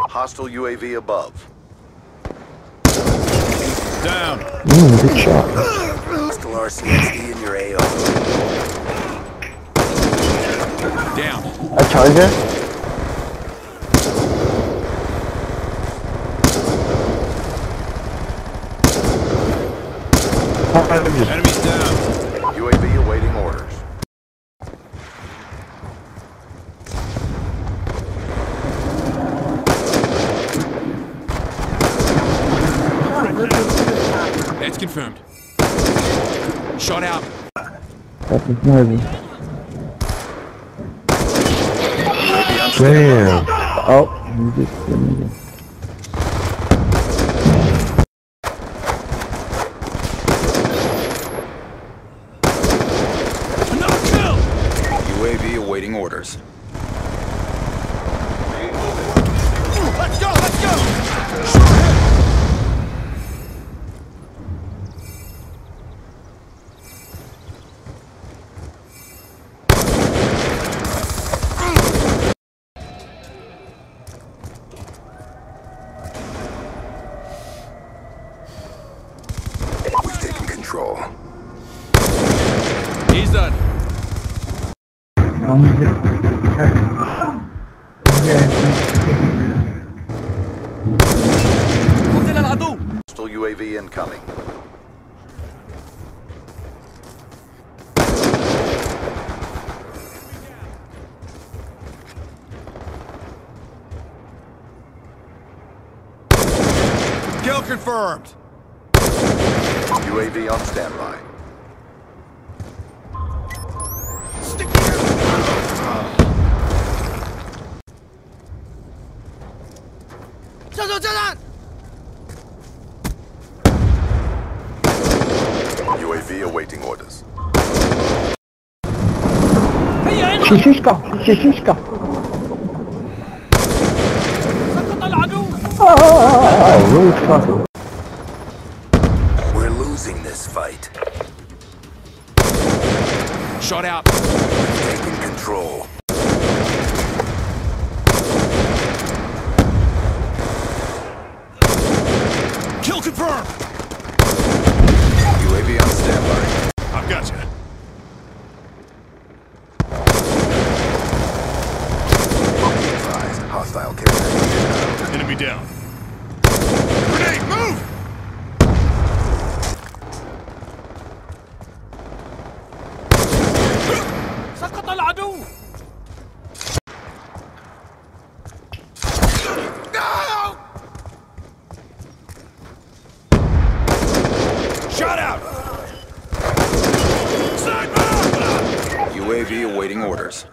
Hostile UAV above. Down. Mm, good shot. Hostile RCXD in your AO. Down. A charger? Enemies down. UAV awaiting orders. That's confirmed. Shot out. That is nervy. UAV Damn. Oh, you just did it again. Another kill. UAV awaiting orders. control. He's done. Hostile UAV incoming. Kill confirmed. UAV on standby. Stick UAV awaiting orders. Shishiska! Shishiska! سقط العدو. this fight. Shot out. Taking control. Kill confirmed. UAV on standby. I've got you. Advised. Hostile package. Enemy down. Shot out. UAV awaiting orders.